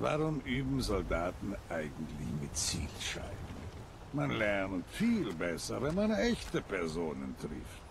Warum üben Soldaten eigentlich mit Zielscheiben? Man lernt viel besser, wenn man echte Personen trifft.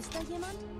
Ist da jemand?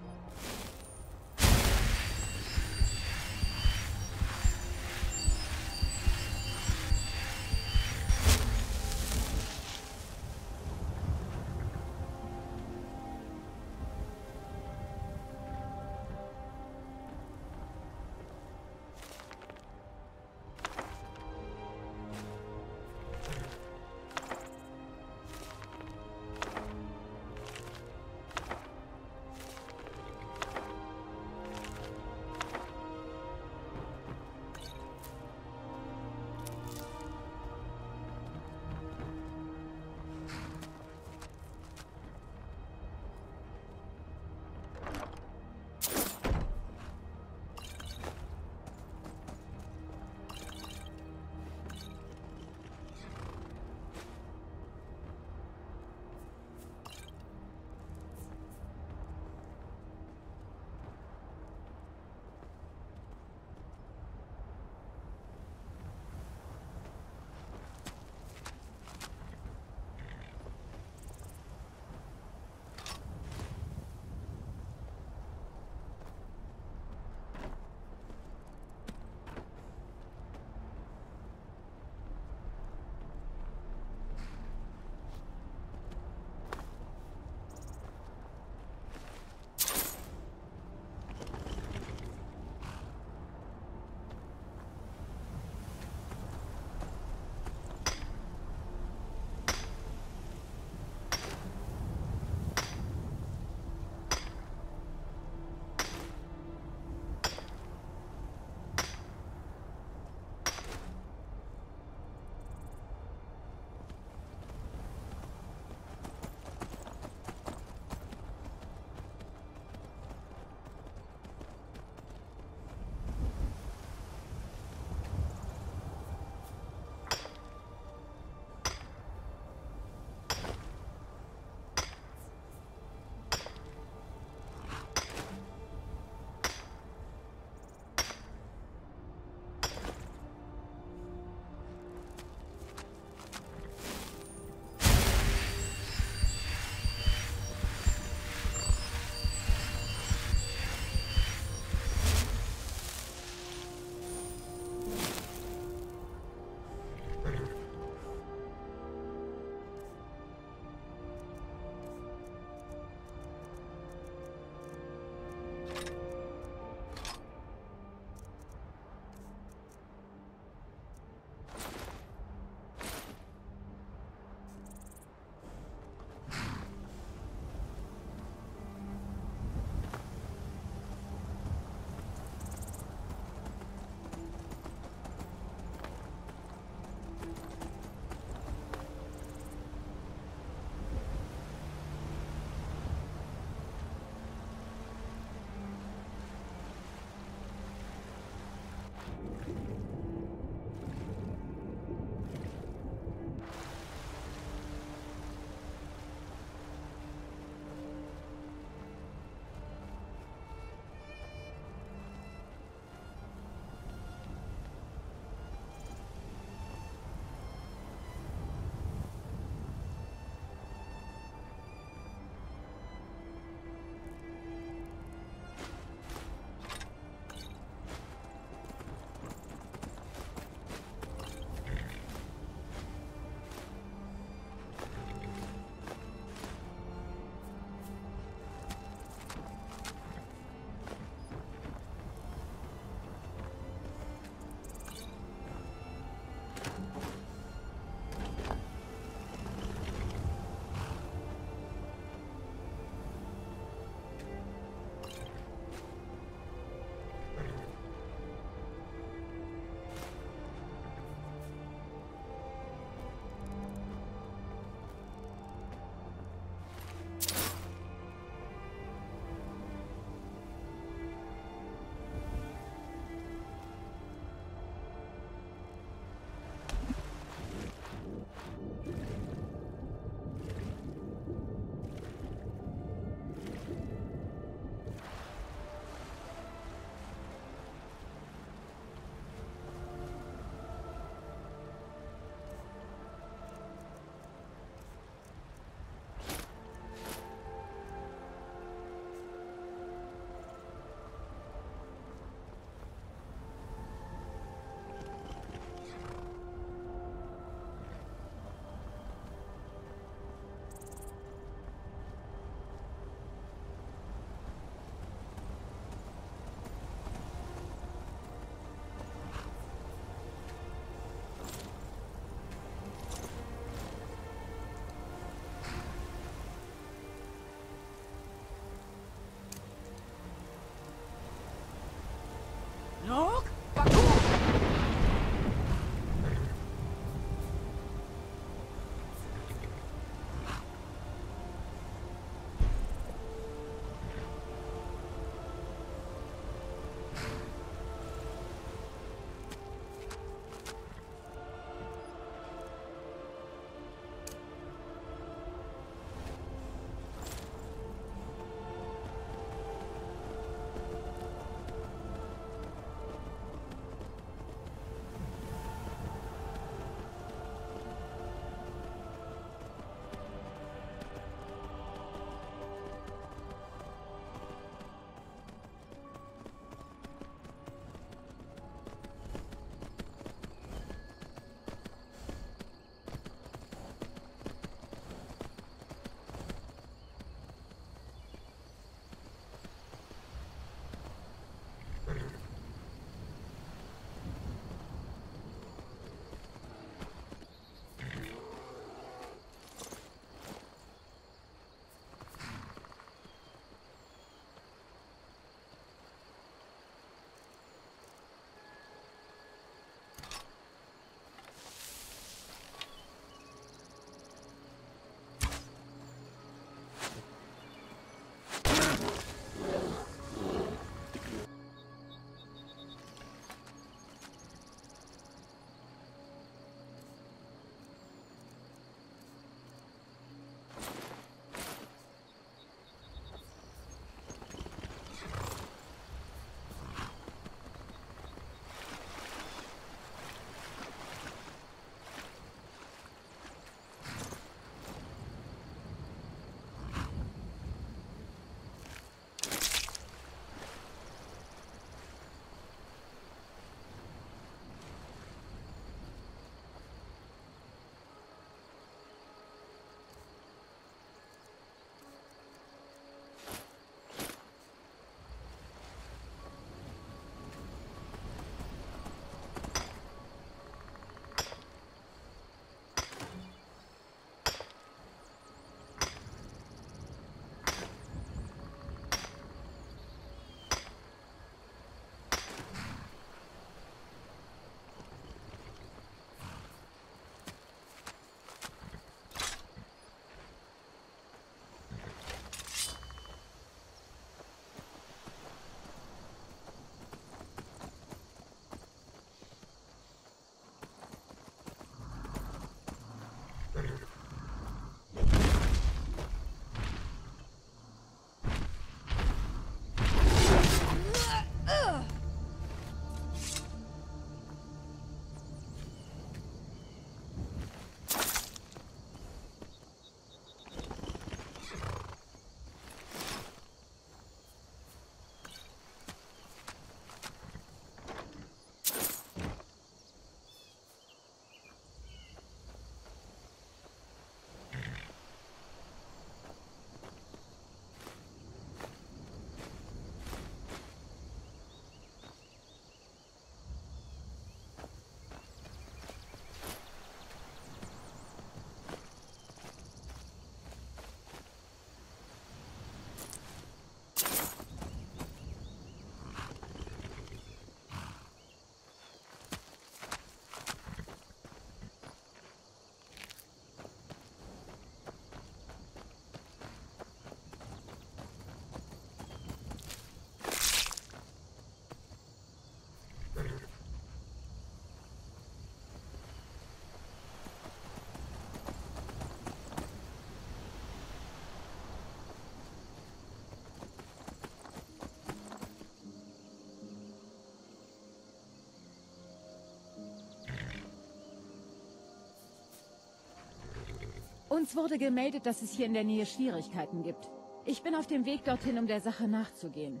Uns wurde gemeldet, dass es hier in der Nähe Schwierigkeiten gibt. Ich bin auf dem Weg dorthin, um der Sache nachzugehen.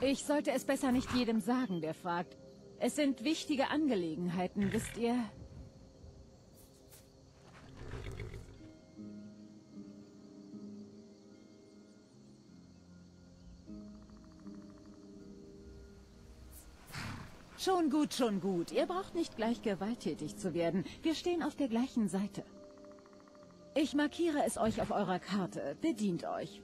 Ich sollte es besser nicht jedem sagen, der fragt. Es sind wichtige Angelegenheiten, wisst ihr? Schon gut, schon gut. Ihr braucht nicht gleich gewalttätig zu werden. Wir stehen auf der gleichen Seite. Ich markiere es euch auf eurer Karte. Bedient euch.